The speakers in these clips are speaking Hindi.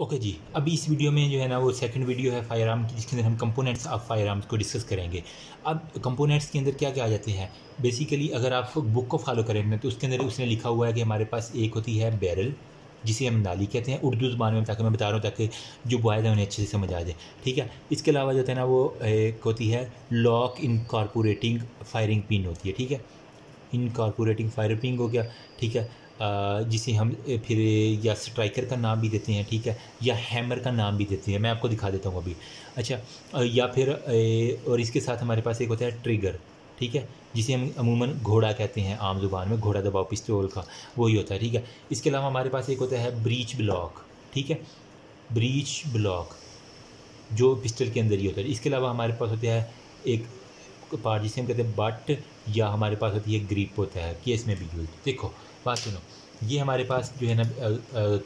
ओके जी, अभी इस वीडियो में जो है ना वो सेकंड वीडियो है फायर आर्म की, जिसके अंदर हम कंपोनेंट्स ऑफ़ फायर आर्म्स को डिस्कस करेंगे। अब कंपोनेंट्स के अंदर क्या क्या आ जाते हैं? बेसिकली अगर आप बुक को फॉलो करेंगे तो उसके अंदर उसने लिखा हुआ है कि हमारे पास एक होती है बैरल जिसे हम नाली कहते हैं, उर्दू ज़बान में, ताकि मैं बता रहा हूँ, ताकि जो बॉयज़ हैं उन्हें अच्छे से समझ आ जाए। ठीक है? इसके अलावा जो है ना वो एक होती है लॉक इनकॉर्पोरेटिंग फायरिंग पिन होती है, ठीक है? इनकॉर्पोरेटिंग फायर पिन हो गया, ठीक है? जिसे हम फिर या स्ट्राइकर का नाम भी देते हैं, ठीक है? या हैमर का नाम भी देते हैं। मैं आपको दिखा देता हूँ अभी। अच्छा या फिर और इसके साथ हमारे पास एक होता है ट्रिगर, ठीक है? जिसे हम अमूमन घोड़ा कहते हैं आम ज़ुबान में, घोड़ा दबाव पिस्तौल का, वही होता है, ठीक है? इसके अलावा हमारे पास एक होता है ब्रीच ब्लॉक, ठीक है? ब्रीच ब्लॉक, जो पिस्टल के अंदर ही होता है। इसके अलावा हमारे पास होता है एक पार्ट जिसे हम कहते हैं बट, या हमारे पास होती है ग्रिप होता है, केस में भी यूज़। देखो बात सुनो, ये हमारे पास जो है ना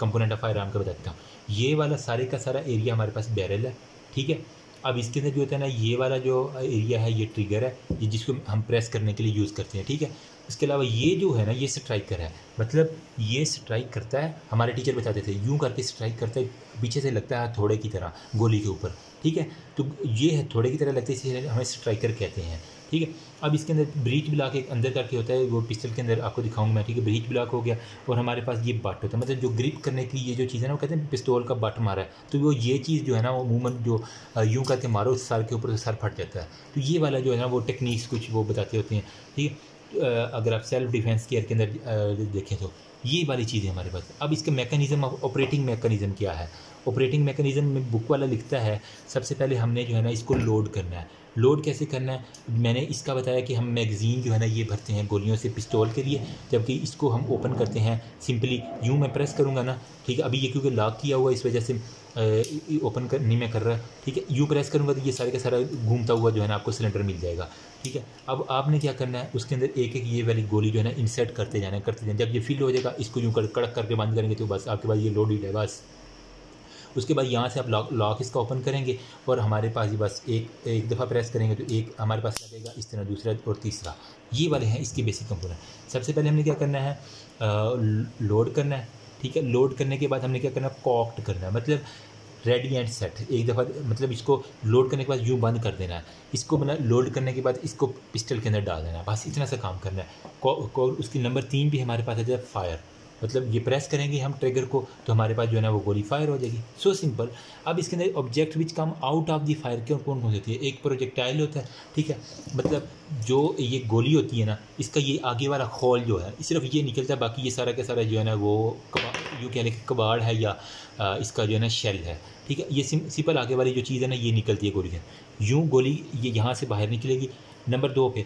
कंपोनेंट ऑफ़ फायर आर्म का बताता हूँ। ये वाला सारे का सारा एरिया हमारे पास बैरल है, ठीक है? अब इसके अंदर जो होता है ना, ये वाला जो एरिया है, ये ट्रिगर है, ये जिसको हम प्रेस करने के लिए यूज़ करते हैं, ठीक है? इसके अलावा ये जो है ना, ये स्ट्राइकर है। मतलब ये स्ट्राइक करता है, हमारे टीचर बताते थे, यूँ करके स्ट्राइक करता है, पीछे से लगता है थोड़े की तरह, गोली के ऊपर, ठीक है? तो ये है, थोड़े की तरह लगता है, इसे हमें स्ट्राइकर कहते हैं। ठीक है? अब इसके अंदर ब्रीच ब्लॉक एक अंदर करके होता है, वो पिस्टल के अंदर आपको दिखाऊँगा मैं, ठीक है? ब्रीच ब्लॉक हो गया और हमारे पास ये बट होता है। मतलब जो ग्रिप करने की ये जो चीज़ है ना, वो कहते हैं पिस्तौल का बट मारा है। तो वो ये चीज़ जो है ना, वो अमूमन जो यूँ करके मारो, उस सर के ऊपर सर फट जाता है। तो ये वाला जो है ना, वो टेक्निक्स कुछ वो बताते होते हैं, ठीक है? अगर आप सेल्फ डिफेंस केयर के अंदर देखें तो ये वाली चीज़ें हमारे पास। अब इसका मैकेनिज़्म ऑपरेटिंग मैकेनिज़्म क्या है? ऑपरेटिंग मैकेनिज़्म में बुक वाला लिखता है, सबसे पहले हमने जो है ना, इसको लोड करना है। लोड कैसे करना है? मैंने इसका बताया कि हम मैगज़ीन जो है ना, ये भरते हैं गोलियों से पिस्तौल के लिए, जबकि इसको हम ओपन करते हैं सिंपली यूँ मैं प्रेस करूँगा ना, ठीक है? अभी ये क्योंकि लॉक किया हुआ इस वजह से ओपन कर नहीं मैं कर रहा ठीक है? यू प्रेस करूँगा तो ये सारे का सारा घूमता हुआ जो है ना, आपको सिलेंडर मिल जाएगा, ठीक है? अब आपने क्या करना है? उसके अंदर एक एक ये वाली गोली जो है ना इंसर्ट करते जाना करते जाना जब ये फिल हो जाएगा, इसको यूँ कर कड़क करके बंद करेंगे तो बस, आपके पास ये लोड ही है, बस। उसके बाद यहाँ से आप लॉक लॉक इसका ओपन करेंगे और हमारे पास ही बस एक एक दफ़ा प्रेस करेंगे तो एक हमारे पास लगेगा, इस तरह दूसरा और तीसरा। ये वाले हैं इसके बेसिक कंपोनेंट सबसे पहले हमने क्या करना है? लोड करना है, ठीक है? लोड करने के बाद हमने क्या करना है? कॉक्ट करना है। मतलब रेडी एंड सेट एक दफ़ा मतलब इसको लोड करने के बाद यूँ बंद कर देना है। इसको मतलब लोड करने के बाद इसको पिस्टल के अंदर डाल देना है। बस इतना सा काम करना है। उसकी नंबर तीन भी हमारे पास आ जाए फायर मतलब ये प्रेस करेंगे हम ट्रिगर को तो हमारे पास जो है ना वो गोली फायर हो जाएगी। सो सिंपल अब इसके अंदर object which come out of the fire क्यों कौन कौन होती है? एक प्रोजेक्टाइल होता है ठीक है? मतलब जो ये गोली होती है ना इसका ये आगे वाला खोल जो है सिर्फ़ ये निकलता है बाकी ये सारा का सारा जो है ना वो यूँ कहने के कबाड़ है या आ, इसका जो है ना शेल है ठीक है? ये सिंपल आगे वाली जो चीज़ है ना ये निकलती है गोली यूँ गोली ये यहाँ से बाहर निकलेगी। नंबर दो पे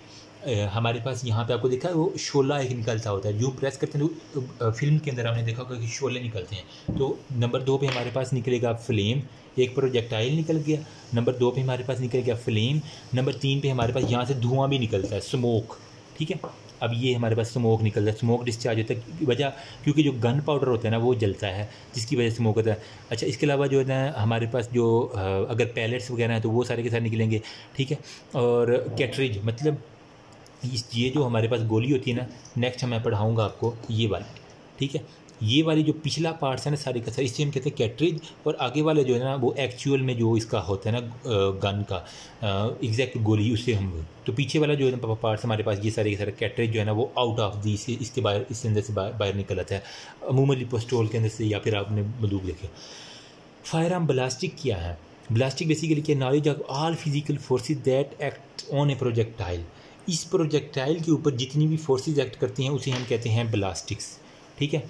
हमारे पास यहाँ पे आपको देखा है, वो शोला एक निकलता होता है। जो प्रेस करते हैं तो फ़िल्म के अंदर हमने देखा होगा कि शोले निकलते हैं। तो नंबर दो पे हमारे पास निकलेगा फ्लेम एक प्रोजेक्टाइल निकल गया। नंबर दो पे हमारे पास निकल गया फ्लेम नंबर तीन पे हमारे पास यहाँ से धुआँ भी निकलता है स्मोक ठीक है? अब ये हमारे पास स्मोक निकलता है स्मोक डिस्चार्ज होता है वजह, क्योंकि जो गन पाउडर होता है ना, वो जलता है, जिसकी वजह से स्मोक होता है। अच्छा इसके अलावा जो है हमारे पास जो अगर पैलेट्स वगैरह हैं तो वो सारे के सारे निकलेंगे, ठीक है? और कैटरेज मतलब इस ये जो हमारे पास गोली होती है ना नेक्स्ट मैं पढ़ाऊँगा आपको ये वाली, ठीक है? ये वाली जो पिछला पार्ट्स है ना सारी का सारी, इससे हम कहते हैं कैटरेज और आगे वाले जो है ना, वो एक्चुअल में जो इसका होता है ना गन का एग्जैक्ट गोली उससे हम तो पीछे वाला जो है ना पार्ट्स हमारे पास ये सारे के सारे कैटरेज जो है ना, वो आउट ऑफ़ दी से इसके बाहर, इसके अंदर से बाहर निकल आता है अमूमली पोस्टोल के अंदर से या फिर आपने बंदूक देखे फायर आर्म ब्लास्टिक क्या है? ब्लास्टिक बेसिकली क्या knowledge of all physical forces that act on a projectile इस प्रोजेक्टाइल के ऊपर जितनी भी फोर्सेज एक्ट करती हैं, उसे हम कहते हैं ब्लास्टिक्स ठीक है?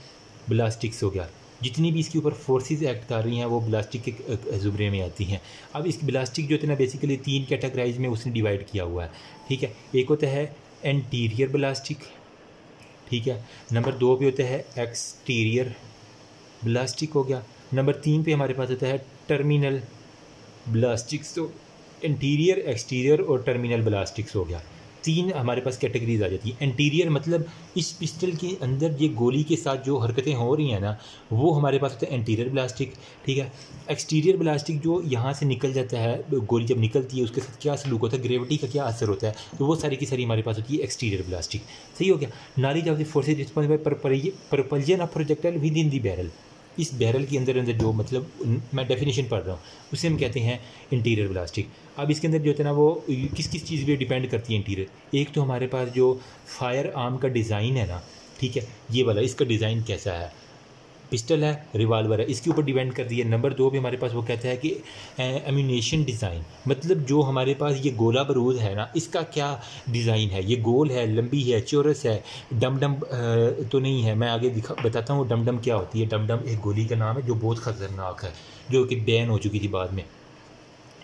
ब्लास्टिक्स हो गया। जितनी भी इसके ऊपर फोर्सेज एक्ट कर रही हैं, वो ब्लास्टिक के ज़ुबरे में आती हैं। अब इस ब्लास्टिक जो ना बेसिकली तीन कैटेगराइज में उसने डिवाइड किया हुआ है, ठीक है? एक होता है एंटीरियर ब्लास्टिक ठीक है? नंबर दो पे होता है एक्सटीरियर ब्लास्टिक हो गया। नंबर तीन पे हमारे पास होता है टर्मिनल ब्लास्टिक्स तो इंटीरियर एक्सटीरियर और टर्मिनल ब्लास्टिक्स हो गया। तीन हमारे पास कैटेगरीज आ जाती है। इंटीरियर मतलब इस पिस्टल के अंदर ये गोली के साथ जो हरकतें हो रही हैं ना, वो हमारे पास होता है इंटीरियर ब्लास्टिक ठीक है? एक्सटीरियर ब्लास्टिक जो यहाँ से निकल जाता है, गोली जब निकलती है, उसके साथ क्या सलूक होता है? ग्रेविटी का क्या असर होता है? तो वो सारी की सारी हमारे पास होती है एक्सटीरियर ब्लास्टिक सही हो गया? Of the forces responsible propulsion of projectile within the barrel इस बैरल के अंदर अंदर जो मतलब मैं डेफिनेशन पढ़ रहा हूँ, उसे हम कहते हैं इंटीरियर ब्लास्टिक अब इसके अंदर जो है ना वो किस किस चीज़ पे डिपेंड करती है इंटीरियर एक तो हमारे पास जो फायर आर्म का डिज़ाइन है ना, ठीक है? ये वाला, इसका डिज़ाइन कैसा है? पिस्टल है रिवाल्वर है। इसके ऊपर डिपेंड कर दिया नंबर दो भी हमारे पास वो कहता है कि एम्यूनेशन डिज़ाइन मतलब जो हमारे पास ये गोला बरूद है ना, इसका क्या डिज़ाइन है? ये गोल है, लंबी है, चोरस है? डम डम तो नहीं है। मैं आगे दिखा, बताता हूँ डम डम क्या होती है? डम डम एक गोली का नाम है, जो बहुत ख़तरनाक है, जो कि बैन हो चुकी थी बाद में।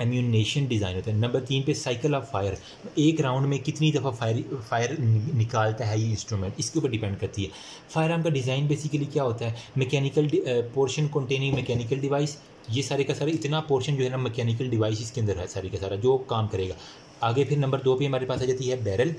एम्यूनेशन डिज़ाइन होता है। नंबर तीन पे साइकिल ऑफ़ फायर एक राउंड में कितनी दफ़ा फायर फायर निकालता है ये इंस्ट्रूमेंट इसके ऊपर डिपेंड करती है। फायर आर्म का डिज़ाइन बेसिकली क्या होता है? Mechanical portion containing mechanical device ये सारे का सारा, इतना पोर्शन जो है ना मैकेनिकल डिवाइस इसके अंदर है सारे का सारा, जो काम करेगा। आगे फिर नंबर दो पे हमारे पास आ जाती है बैरल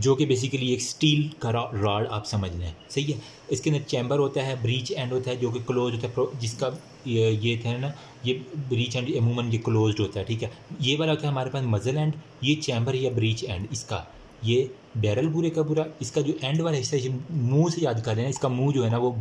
जो कि बेसिकली एक स्टील का रॉड आप समझ लें। सही है? इसके अंदर चैम्बर होता है ब्रीच एंड होता है, जो कि क्लोज होता है जिसका ये ये थे ना, ये ब्रीच एंड अमूमन ये क्लोज होता है, ठीक है? ये वाला होता है हमारे पास मज़ल एंड ये चैम्बर या ब्रीच एंड इसका, ये बैरल बुरे का बुरा, इसका जो एंड वाला हिस्सा है मुँह से याद कर लेना, इसका मुँह जो है ना वो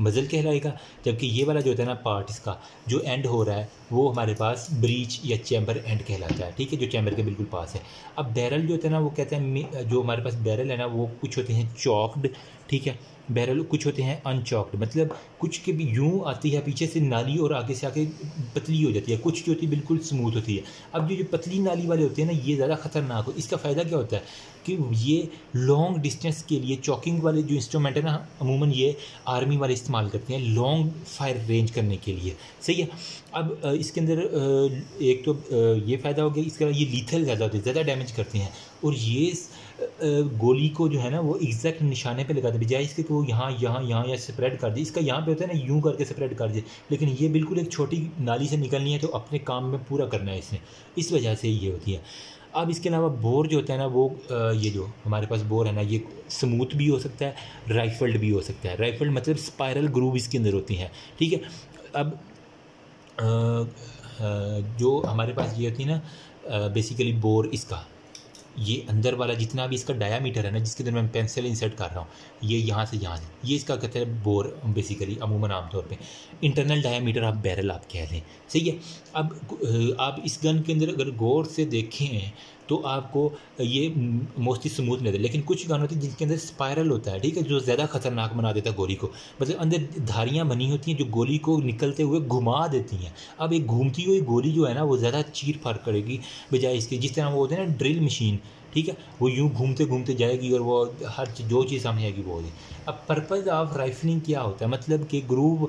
मज़ल कहलाएगा, जबकि ये वाला जो होता है ना पार्ट इसका, जो एंड हो रहा है, वो हमारे पास ब्रीच या चैम्बर एंड कहलाता है, ठीक है, जो चैम्बर के बिल्कुल पास है। अब बैरल जो होता है ना, वो कहते हैं जो हमारे पास बैरल है ना, वो कुछ होते हैं चॉकड ठीक है, बैरल कुछ होते हैं अनचॉक्ड मतलब कुछ के भी यूँ आती है, पीछे से नाली और आगे से आके पतली हो जाती है, कुछ जो होती है बिल्कुल स्मूथ होती है। अब जो जो पतली नाली वाले होते हैं ना, ये ज़्यादा ख़तरनाक हो, इसका फ़ायदा क्या होता है? कि ये लॉन्ग डिस्टेंस के लिए चॉकिंग वाले जो इंस्ट्रूमेंट है ना, अमूमन ये आर्मी वाले इस्तेमाल करते हैं लॉन्ग फायर रेंज करने के लिए। सही है? अब इसके अंदर एक तो ये फ़ायदा हो गया, इसका ये लीथल ज़्यादा होते हैं, ज़्यादा डैमेज करते हैं। और ये गोली को जो है ना, वो एग्जैक्ट निशाने पे लगाते बजाय इसके वो यहाँ यहाँ यहाँ या स्प्रेड कर दे। इसका यहाँ पे होता है ना, यूँ करके स्प्रेड कर दे। लेकिन ये बिल्कुल एक छोटी नाली से निकलनी है तो अपने काम में पूरा करना है इसने। इस वजह से ये होती है। अब इसके अलावा बोर जो होता है ना, वो ये जो हमारे पास बोर है ना, ये स्मूथ भी हो सकता है, राइफल्ड भी हो सकता है। राइफल्ड मतलब स्पायरल ग्रूव इसके अंदर होती हैं, ठीक है? अब जो हमारे पास ये होती है ना बेसिकली बोर इसका। ये अंदर वाला जितना भी इसका डायामीटर है ना, जिसके अंदर मैं पेंसिल इंसर्ट कर रहा हूँ, ये यहाँ से यहाँ से ये इसका कहते हैं बोर बेसिकली अमूमन आमतौर पे। इंटरनल डायामीटर आप बैरल आप कह लें। सही है? अब आप इस गन के अंदर अगर गौर से देखें तो आपको ये मोस्टली स्मूथ नहीं लेकिन कुछ गाने होते हैं जिनके अंदर स्पायरल होता है, ठीक है? जो ज़्यादा खतरनाक बना देता है गोली को। मतलब अंदर धारियाँ बनी होती हैं जो गोली को निकलते हुए घुमा देती हैं। अब एक घूमती हुई गोली जो है ना, वो ज़्यादा चीर फाड़ करेगी बजाय इसके, जिस तरह वो होते हैं ना ड्रिल मशीन ठीक है? वो यूँ घूमते घूमते जाएगी और वो हर जो चीज़ सामने आएगी वो होगी अब पर्पज़ ऑफ़ राइफलिंग क्या होता है? मतलब कि ग्रूव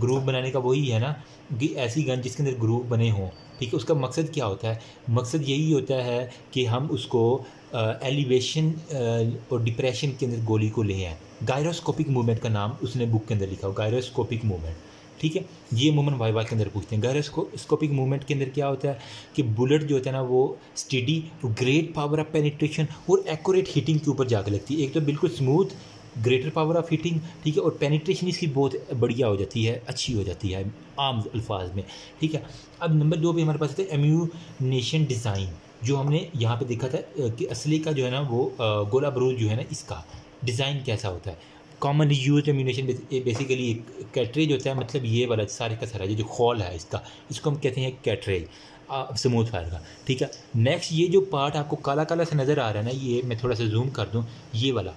ग्रूव बनाने का वही है ना, कि ऐसी गन जिसके अंदर ग्रूव बने हों। ठीक है, उसका मकसद क्या होता है? मकसद यही होता है कि हम उसको एलिवेशन और डिप्रेशन के अंदर गोली को ले आए। गायरोस्कोपिक मूवमेंट का नाम उसने बुक के अंदर लिखा हो गायरोस्कोपिक मूवमेंट ठीक है? ये मूवमेंट वाई के अंदर पूछते हैं। गायरोस्कोपिक मूवमेंट के अंदर क्या होता है कि बुलेट जो होता है ना, वो study great power of penetration और एक्यूरेट हीटिंग के ऊपर जाकर लगती है। एक तो बिल्कुल smooth greater power of hitting ठीक है, और पेनिट्रेशन इसकी बहुत बढ़िया हो जाती है, अच्छी हो जाती है, आम अल्फाज में, ठीक है। अब नंबर दो भी हमारे पास होता है एम्यूनेशन डिज़ाइन जो हमने यहाँ पे देखा था कि असली का जो है ना, वो गोला बरूद जो है ना, इसका डिज़ाइन कैसा होता है। कॉमनली यूज़ एम्यूनेशन बेसिकली एक कैटरेज होता है मतलब ये वाला सारे का सारा जो खॉल है इसका, इसको हम कहते हैं कैटरेज स्मूथ फायर का, ठीक है। नेक्स्ट ये जो पार्ट आपको काला काला से नज़र आ रहा है ना, ये मैं थोड़ा सा जूम कर दूँ, ये वाला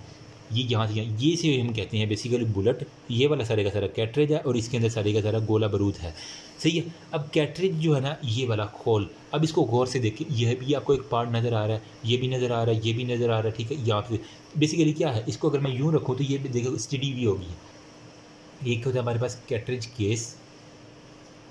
ये यहाँ से ये से हम कहते हैं बेसिकली बुलेट ये वाला सारे का सारा कैटरेज है और इसके अंदर सारे का सारा गोला बारूद है। सही है? अब कैटरेज जो है ना, ये वाला खोल। अब इसको गौर से देखिए यह भी आपको एक पार्ट नज़र आ रहा है, ये भी नज़र आ रहा है, ये भी नज़र आ रहा है, ठीक है? यहाँ पे बेसिकली क्या है, इसको अगर मैं यूँ रखूँ तो ये देखो स्टडी भी होगी। एक होता है हमारे पास कैटरेज केस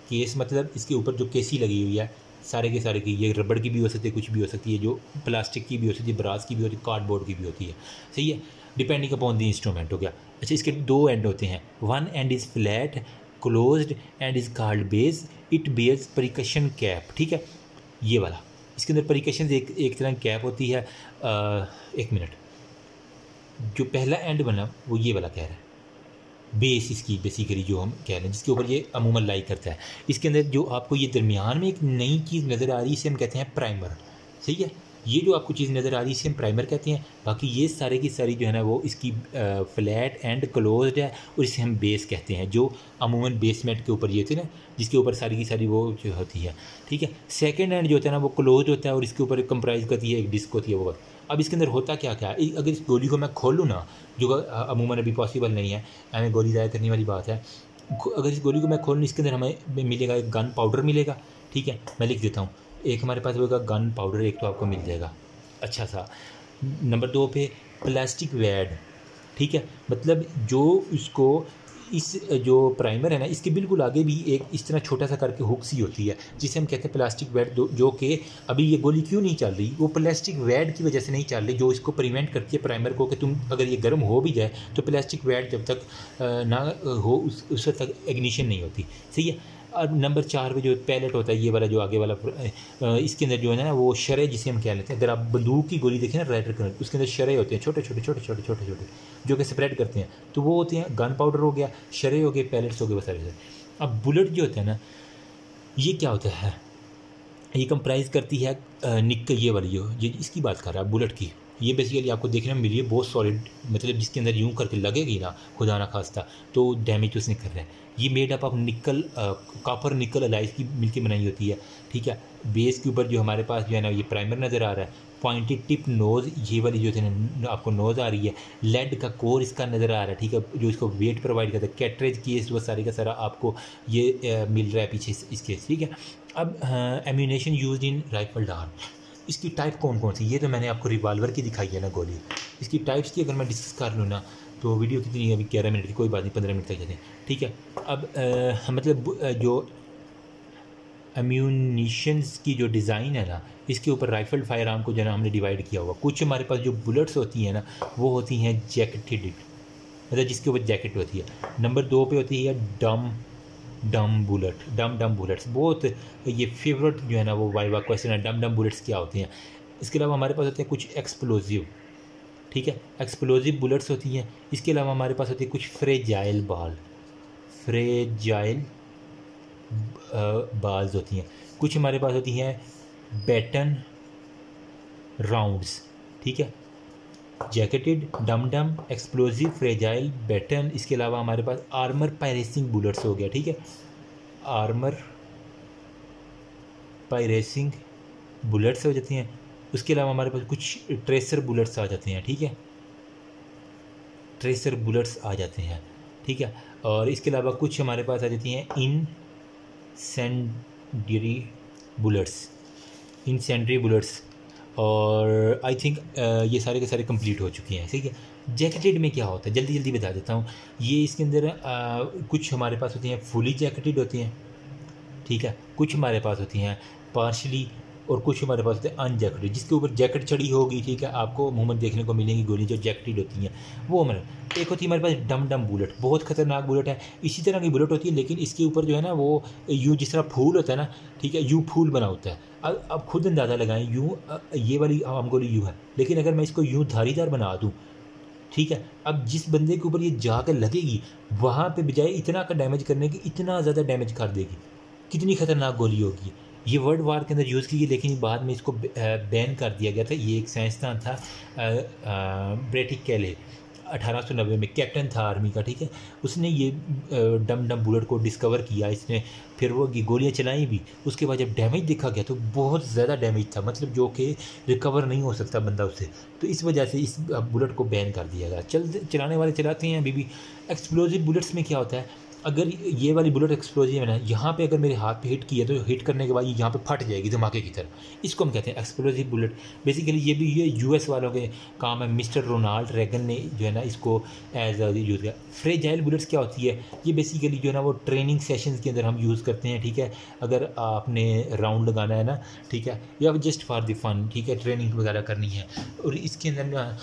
केस मतलब इसके ऊपर जो केसी लगी हुई है सारे के सारे की ये रबड़ की भी हो सकती है कुछ भी हो सकती है जो प्लास्टिक की भी हो सकती है ब्रास की भी होती है कार्डबोर्ड की भी होती है। सही है? डिपेंडिंग अपॉन दी इंस्ट्रूमेंट हो गया। अच्छा इसके दो एंड होते हैं। One end is flat closed end is card base it base percussion cap ठीक है? ये वाला। इसके अंदर परिकशन एक एक तरह कैप होती है। आ, एक मिनट। जो पहला एंड बना वो ये वाला कह रहा है। बेस इसकी बेसिकली जो हम कह रहे हैं, जिसके ऊपर ये अमूमन लाई करता है। इसके अंदर जो आपको ये दरमियान में एक नई चीज़ नज़र आ रही है, इसे हम कहते हैं प्राइमर सही है? ये जो आपको चीज़ नज़र आ रही है, इसे हम प्राइमर कहते हैं। बाकी ये सारे की सारी जो है ना, वो इसकी फ्लैट एंड क्लोज्ड है और इसे हम बेस कहते हैं, जो अमूमन बेसमेंट के ऊपर ये है ना, जिसके ऊपर सारी की सारी वो जो होती है। ठीक है? सेकेंड हैंड जो होता है ना, वो क्लोज होता है और इसके ऊपर कंप्राइज करती है एक डिस्क होती है वो। अब इसके अंदर होता क्या क्या? है अगर इस गोली को मैं खोलूँ ना, जो अमूमन अभी पॉसिबल नहीं है, हमें गोली ज़ाया करने वाली बात है अगर इस गोली को मैं खोलूँ, इसके अंदर हमें मिलेगा एक गन पाउडर मिलेगा, ठीक है? मैं लिख देता हूँ, एक हमारे पास होगा गन पाउडर एक तो आपको मिल जाएगा अच्छा सा। नंबर दो पे प्लास्टिक वैड ठीक है? मतलब जो इसको इस, जो प्राइमर है ना, इसके बिल्कुल आगे भी एक इस तरह छोटा सा करके हुक सी होती है, जिसे हम कहते हैं प्लास्टिक वैड जो कि अभी ये गोली क्यों नहीं चल रही? वो प्लास्टिक वैड की वजह से नहीं चल रही, जो इसको प्रिवेंट करती है प्राइमर को कि तुम अगर ये गर्म हो भी जाए तो प्लास्टिक वैड जब तक ना हो, उस उस तक एग्निशन नहीं होती। सही है? और नंबर चार पे जो पैलेट होता है, ये वाला जो आगे वाला इसके अंदर जो है ना, वो शरे जिसे हम कह लेते हैं। अगर आप बंदूक की गोली देखें ना रेड कलर उसके अंदर शरे होते हैं, छोटे छोटे छोटे छोटे छोटे छोटे, जो कि स्प्रेड करते हैं। तो वो होते हैं गन पाउडर हो गया, शरे हो गए पैलेट्स हो गए, बस सारे अब बुलेट जो होता है ना, ये क्या होता है? ये कंप्राइज करती है निक ये वाली जो, ये, इसकी बात कर रहा है बुलेट की। ये बेसिकली आपको देखने में मिली है, बहुत सॉलिड मतलब जिसके अंदर यूँ करके लगेगी ना, खुदा ना खास्ता तो डैमेज उसने कर रहा है। ये made up of nickel copper nickel alloys की मिलकर बनाई होती है, ठीक है? बेस के ऊपर जो हमारे पास जो है ना, ये प्राइमर नज़र आ रहा है। पॉइंटेड टिप नोज़ ये वाली जो है ना आपको नोज़ आ रही है। लेड का कोर इसका नज़र आ रहा है, ठीक है? जो इसको वेट प्रोवाइड करता है कैटरेज की वो सारे का सारा आपको ये मिल रहा है पीछे इसके ठीक है? अब एम्यूनेशन यूज़ इन राइफल डार इसकी टाइप कौन कौन सी ये तो मैंने आपको रिवाल्वर की दिखाई है ना गोली। इसकी टाइप्स की अगर मैं डिस्कस कर लूँ ना तो वीडियो कितनी अभी ग्यारह मिनट की कोई बात नहीं पंद्रह मिनट तक जाते हैं ठीक है? अब आ, मतलब जो अम्यूनिशंस की जो डिज़ाइन है ना इसके ऊपर राइफल फायर आर्म को जो है ना हमने डिवाइड किया हुआ। कुछ हमारे पास जो बुलेट्स होती हैं ना वो होती हैं जैकेटेड मतलब जिसके ऊपर जैकेट होती है। नंबर दो पे होती है डम डम बुलेट डम डम बुलेट्स बहुत ये फेवरेट जो है ना वो वाई क्वेश्चन है डम डम बुलेट्स क्या होती हैं? इसके अलावा हमारे पास होते हैं कुछ एक्सप्लोजिव ठीक है? एक्सप्लोजिव बुलेट्स होती हैं। इसके अलावा हमारे पास होती है कुछ फ्रेजाइल बाल फ्रेजाइल बाल्स होती हैं। कुछ हमारे पास होती हैं बैटन राउंड्स ठीक है? जैकेटेड डम डम एक्सप्लोजिव फ्रेजाइल बैटन इसके अलावा हमारे पास आर्मर पायरेसिंग बुलेट्स हो गया, ठीक है? आर्मर पायरेसिंग बुलेट्स हो जाती हैं। उसके अलावा हमारे पास कुछ ट्रेसर बुलेट्स आ जाते हैं, ठीक है? ट्रेसर बुलेट्स आ जाते हैं, ठीक है? और इसके अलावा कुछ हमारे पास आ जाती हैं incendiary bullets incendiary bullets और आई थिंक ये सारे के सारे कंप्लीट हो चुके हैं, ठीक है? जैकेटेड में क्या होता है? जल्दी जल्दी बता देता हूँ। ये इसके अंदर कुछ हमारे पास होती हैं फुली जैकेटेड होती हैं, ठीक है? कुछ हमारे पास होती हैं पार्शली और कुछ हमारे पास होते हैं अनजैकेटेड जिसके ऊपर जैकेट चढ़ी होगी, ठीक है? आपको मूवमेंट देखने को मिलेंगी, गोली जो जैकेटेड होती हैं। वो हमारे, एक होती है हमारे पास डम डम बुलेट बहुत खतरनाक बुलेट है। इसी तरह की बुलेट होती है, लेकिन इसके ऊपर जो है ना, वो यूँ जिस तरह फूल होता है ना, ठीक है? यू फूल बना होता है। अब अब खुद अंदाज़ा लगाएँ, यूँ ये वाली हम गोली यूँ है। लेकिन अगर मैं इसको यूँ धारीदार बना दूँ, ठीक है, अब जिस बंदे के ऊपर ये जाकर लगेगी, वहाँ पे बजाय इतना का डैमेज करने की, इतना ज़्यादा डैमेज कर देगी। कितनी खतरनाक गोली होगी। ये वर्ल्ड वार के अंदर यूज़ की गई, लेकिन बाद में इसको बैन कर दिया गया था। ये एक साइंसदान था ब्रेटिक कैले 1890 में कैप्टन था आर्मी का, ठीक है? उसने ये डम डम बुलेट को डिस्कवर किया, इसने फिर वो गोलियाँ चलाई भी। उसके बाद जब डैमेज देखा गया तो बहुत ज़्यादा डैमेज था मतलब जो कि रिकवर नहीं हो सकता बंदा उससे। तो इस वजह से इस बुलेट को बैन कर दिया गया। चल चलाने वाले चलाते हैं अभी भी। एक्सप्लोजिव बुलेट्स में क्या होता है? अगर ये वाली बुलेट एक्सप्लोजिव है ना, यहाँ पे अगर मेरे हाथ पे हिट की है तो हिट करने के बाद ये यहाँ पे फट जाएगी धमाके की तरह। इसको हम कहते हैं एक्सप्लोजिव बुलेट बेसिकली ये भी ये यूएस वालों के काम है। मिस्टर रोनाल्ड रेगन ने जो है ना इसको एज यूज़ किया। फ्रेजाइल बुलेट्स क्या होती है? ये बेसिकली जो है ना वो ट्रेनिंग सेशंस के अंदर हम यूज़ करते हैं, ठीक है? अगर आपने राउंड लगाना है ना, ठीक है? या जस्ट फॉर द फन ठीक है? ट्रेनिंग वगैरह करनी है। और इसके अंदर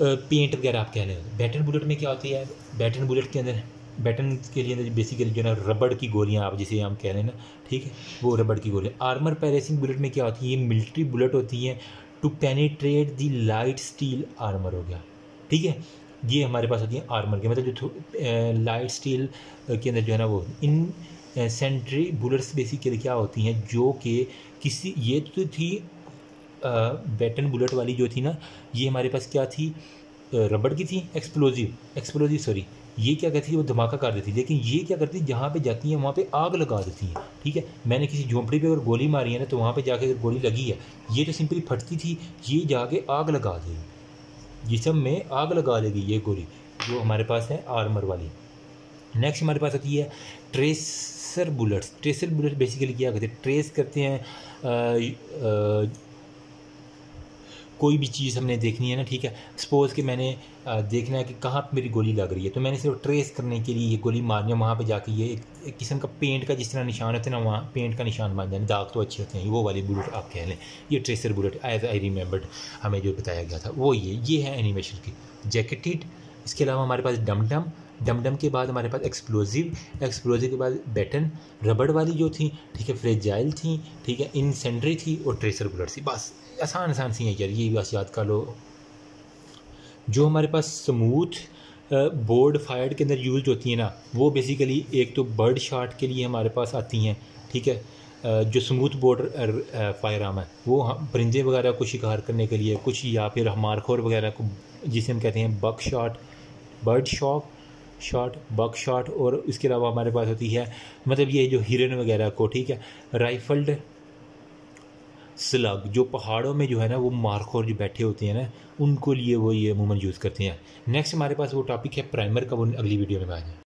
पेंट वगैरह आप कह रहे हो। बैटन बुलेट में क्या होती है? बैटन बुलेट के अंदर बैटन के लिए बेसिकली जो है ना, रबड़ की गोलियाँ आप जिसे हम कह रहे हैं ना, ठीक है? वो रबड़ की गोलियाँ। आर्मर पैरेसिंग बुलेट में क्या होती है? ये मिलिट्री बुलेट होती है to penetrate the light steel armour हो गया। ठीक है? ये हमारे पास होती है आर्मर के मतलब जो लाइट स्टील के अंदर जो है ना वो, इन सेंट्री बुलेट्स बेसिकली क्या होती हैं? जो कि किसी, ये तो थी बैटन बुलेट वाली जो थी ना, ये हमारे पास क्या थी? रबड़ की थी एक्सप्लोजिव एक्सप्लोजिव सॉरी ये क्या कहती है वो धमाका कर देती लेकिन ये क्या करती है जहाँ पे जाती हैं, वहाँ पे आग लगा देती हैं। ठीक है? मैंने किसी झोंपड़ी पे अगर गोली मारी है ना तो वहाँ पे जाके अगर गोली लगी है, ये तो सिंपली फटती थी, ये जाके आग लगा देगी। जिसम में आग लगा देगी ये गोली, जो हमारे पास है आर्मर वाली। नेक्स्ट हमारे पास आती है tracer bullets tracer bullet basically क्या करते हैं? ट्रेस करते हैं कोई भी चीज़ हमने देखनी है ना ठीक है? सपोज़ कि मैंने देखना है कि कहाँ पर मेरी गोली लग रही है तो मैंने सिर्फ़ ट्रेस करने के लिए ये गोली मारनी है वहाँ पर जाके ये एक, एक किस्म का पेंट का जिस तरह निशान होता है ना वहाँ पेंट का निशान बन जाए दाग तो अच्छे होते हैं वो वाली बुलेट आप कह लें ये tracer bullet as I remembered हमें जो बताया गया था वो ये ये है एनिमेशन की जैकेटेड इसके अलावा हमारे पास डम डम डम डम के बाद हमारे पास एक्सप्लोजिव एक्सप्लोजिव के बाद बैटन रबड़ वाली जो थी ठीक है फ्रेजाइल थी ठीक है इनसेंड्री थी और ट्रेसर बुलेट थी बस। आसान आसान सी हैं यार, ये बस याद कर लो। जो हमारे पास स्मूथ बोर्ड फायर के अंदर यूज़ होती हैं ना, वो बेसिकली एक तो बर्ड शॉट के लिए हमारे पास आती हैं, ठीक है? जो स्मूथ बोर्ड फायर आम है, वो परिंदे वगैरह को शिकार करने के लिए कुछ, या फिर हमारखोर वगैरह को, जिसे हम कहते हैं buckshot bird shock shot buckshot और इसके अलावा हमारे पास होती है मतलब ये जो हिरन वगैरह को, ठीक है? राइफल्ड स्लग, जो पहाड़ों में जो है ना, वो मारखोर जो बैठे होते हैं ना, उनको लिए वो ये अमूमन यूज़ करते हैं। नेक्स्ट हमारे पास वो टॉपिक है प्राइमर का, वो अगली वीडियो में जाए